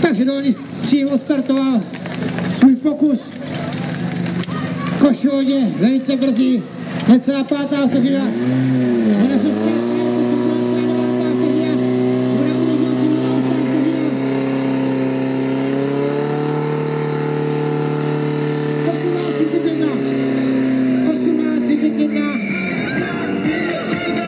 takže dolní tým odstartoval svůj pokus. Košvodě velice brzy, necelá pátá vteřina.